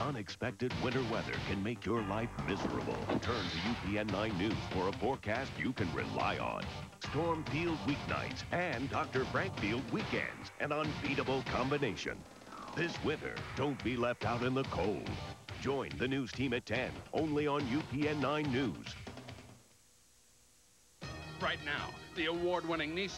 Unexpected winter weather can make your life miserable. Turn to UPN 9 News for a forecast you can rely on. Storm Field weeknights and Dr. Frank Field weekends. An unbeatable combination. This winter, don't be left out in the cold. Join the news team at 10, only on UPN 9 News. Right now, the award-winning Nissan